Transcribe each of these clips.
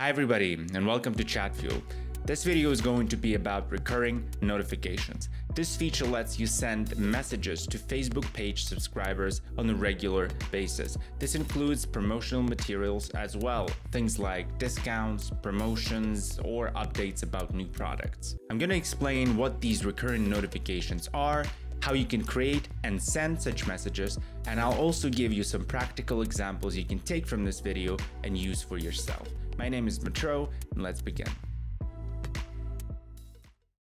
Hi everybody and welcome to Chatfuel. This video is going to be about recurring notifications. This feature lets you send messages to Facebook page subscribers on a regular basis. This includes promotional materials as well, things like discounts, promotions, or updates about new products. I'm going to explain what these recurring notifications are how you can create and send such messages, and I'll also give you some practical examples you can take from this video and use for yourself. My name is Metro, and let's begin.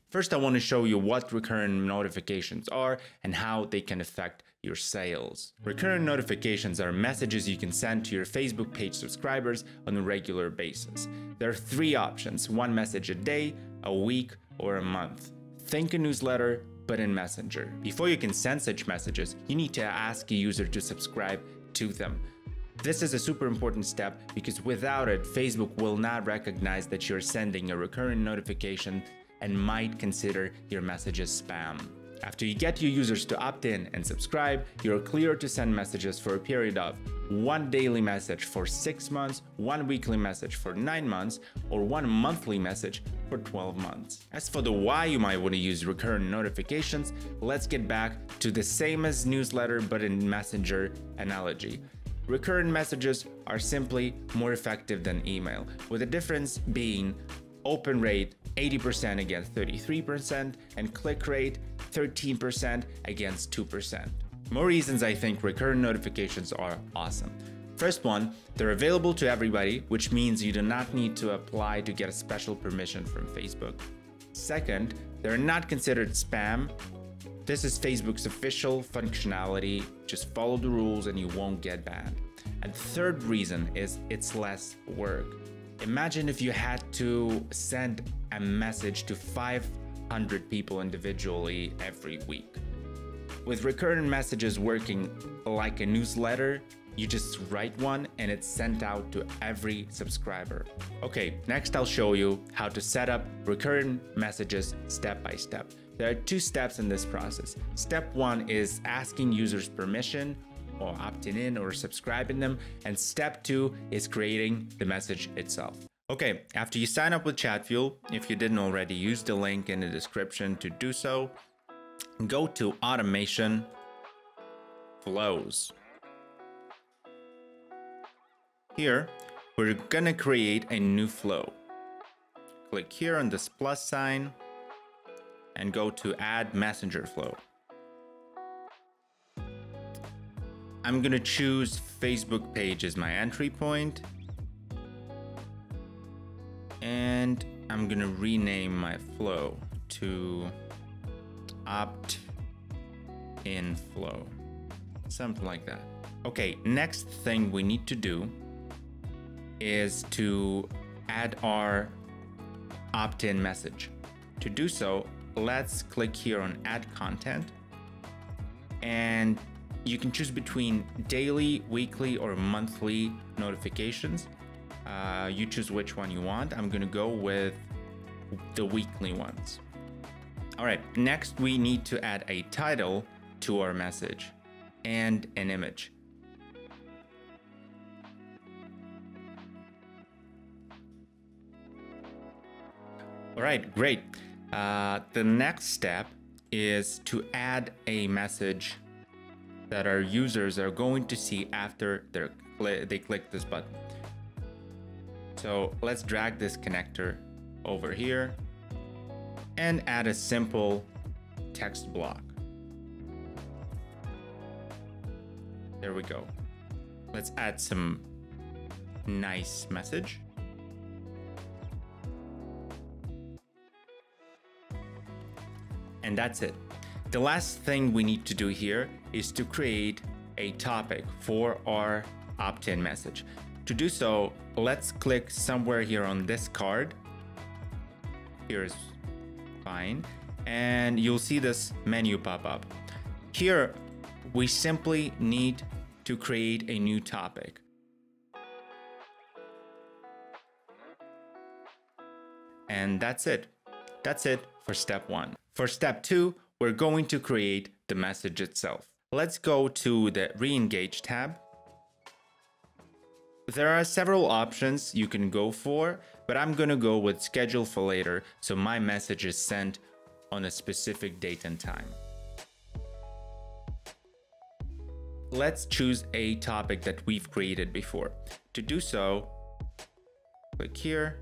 First, I want to show you what recurrent notifications are and how they can affect your sales. Recurrent notifications are messages you can send to your Facebook page subscribers on a regular basis. There are three options, one message a day, a week, or a month. Think a newsletter, but in Messenger. Before you can send such messages, you need to ask a user to subscribe to them. This is a super important step because without it, Facebook will not recognize that you're sending a recurring notification and might consider your messages spam. After you get your users to opt in and subscribe, you're clear to send messages for a period of one daily message for six months, one weekly message for nine months, or one monthly message for 12 months. As for the why you might want to use recurrent notifications, let's get back to the same as newsletter but in Messenger analogy. Recurrent messages are simply more effective than email, with the difference being open rate 80% against 33% and click rate 13% against 2%. More reasons I think recurrent notifications are awesome. First one, they're available to everybody, which means you do not need to apply to get a special permission from Facebook. Second, they're not considered spam. This is Facebook's official functionality. Just follow the rules and you won't get banned. And third reason is it's less work. Imagine if you had to send a message to 500 people individually every week. With recurrent messages working like a newsletter, you just write one and it's sent out to every subscriber. Okay, next I'll show you how to set up recurrent messages step by step. There are two steps in this process. Step one is asking users permission or opting in or subscribing them. And step two is creating the message itself. Okay, after you sign up with Chatfuel, if you didn't already use the link in the description to do so, go to automation flows. Here, we're gonna create a new flow. Click here on this plus sign and go to add messenger flow. I'm gonna choose Facebook page as my entry point. And I'm gonna rename my flow to opt in flow, something like that. Okay, next thing we need to do is to add our opt-in message. To do so, let's click here on add content and you can choose between daily, weekly, or monthly notifications. Uh, you choose which one you want. I'm gonna go with the weekly ones. All right, next we need to add a title to our message and an image. All right, great. Uh, the next step is to add a message that our users are going to see after they click this button. So let's drag this connector over here and add a simple text block. There we go. Let's add some nice message. And that's it. The last thing we need to do here is to create a topic for our opt-in message. To do so, let's click somewhere here on this card. Here's fine. And you'll see this menu pop up. Here, we simply need to create a new topic. And that's it. That's it for step one. For step two, we're going to create the message itself. Let's go to the re-engage tab. there are several options you can go for, but I'm gonna go with schedule for later so my message is sent on a specific date and time. Let's choose a topic that we've created before. To do so, click here,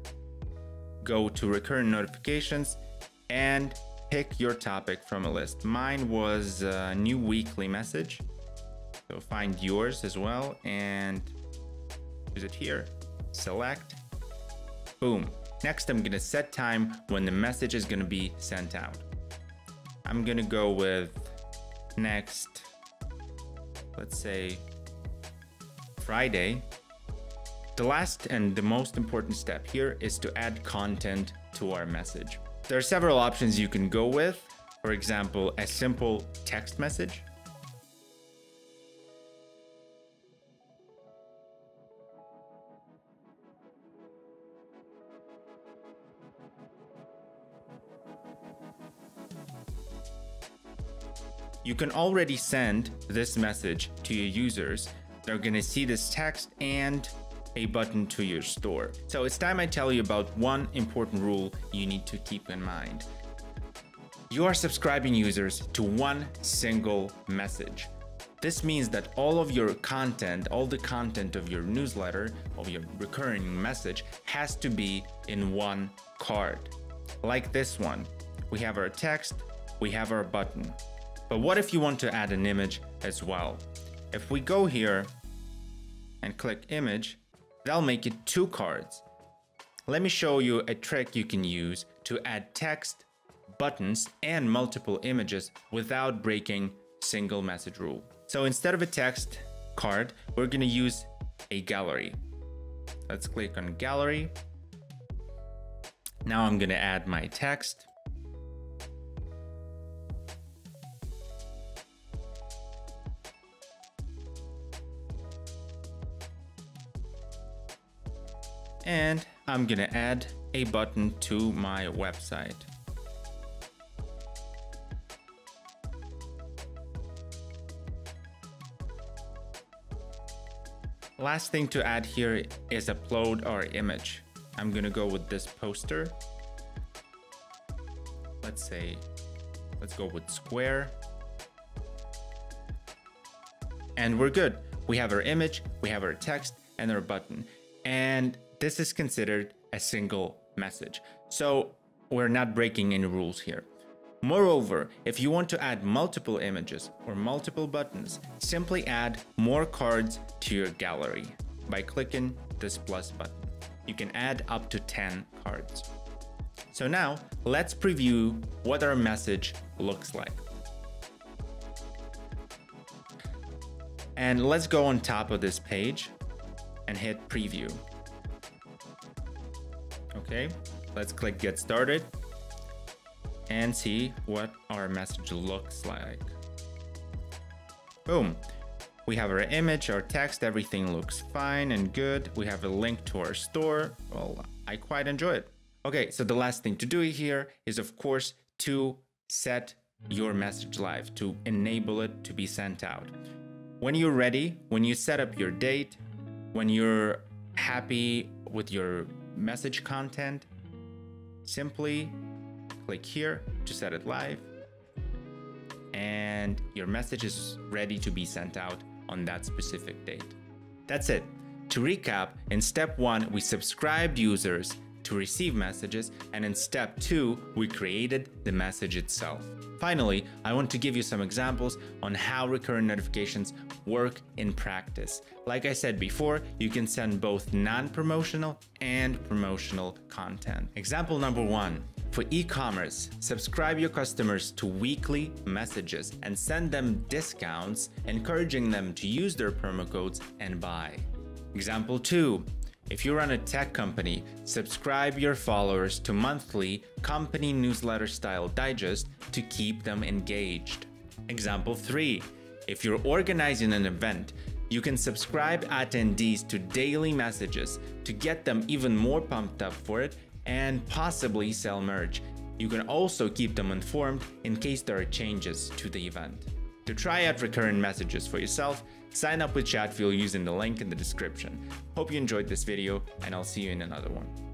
go to recurrent notifications and pick your topic from a list. Mine was a new weekly message. So find yours as well and use it here. Select, boom. Next, I'm gonna set time when the message is gonna be sent out. I'm gonna go with next let's say Friday, the last and the most important step here is to add content to our message. There are several options you can go with. For example, a simple text message. You can already send this message to your users. They're gonna see this text and a button to your store. So it's time I tell you about one important rule you need to keep in mind. You are subscribing users to one single message. This means that all of your content, all the content of your newsletter, of your recurring message, has to be in one card. Like this one. We have our text, we have our button. But what if you want to add an image as well? If we go here and click image, that'll make it two cards. Let me show you a trick you can use to add text, buttons, and multiple images without breaking single message rule. So instead of a text card, we're gonna use a gallery. Let's click on gallery. Now I'm gonna add my text. And I'm gonna add a button to my website. Last thing to add here is upload our image. I'm gonna go with this poster. Let's say, let's go with square. And we're good. We have our image, we have our text, and our button. And this is considered a single message. So we're not breaking any rules here. Moreover, if you want to add multiple images or multiple buttons, simply add more cards to your gallery by clicking this plus button. You can add up to 10 cards. So now let's preview what our message looks like. And let's go on top of this page and hit preview. Okay, let's click get started and see what our message looks like. Boom. We have our image, our text, everything looks fine and good. We have a link to our store. Well, I quite enjoy it. Okay, so the last thing to do here is of course to set your message live, to enable it to be sent out. When you're ready, when you set up your date, when you're happy with your message content, simply click here to set it live and your message is ready to be sent out on that specific date. That's it. To recap, in step one, we subscribed users to receive messages, and in step two, we created the message itself. Finally, I want to give you some examples on how recurrent notifications work in practice. Like I said before, you can send both non-promotional and promotional content. Example number one, for e-commerce, subscribe your customers to weekly messages and send them discounts, encouraging them to use their promo codes and buy. Example 2. If you run a tech company, subscribe your followers to monthly company newsletter style digest to keep them engaged. Example 3. If you're organizing an event, you can subscribe attendees to daily messages to get them even more pumped up for it and possibly sell merch. You can also keep them informed in case there are changes to the event. To try out recurrent messages for yourself, sign up with Chatfuel using the link in the description. Hope you enjoyed this video and I'll see you in another one.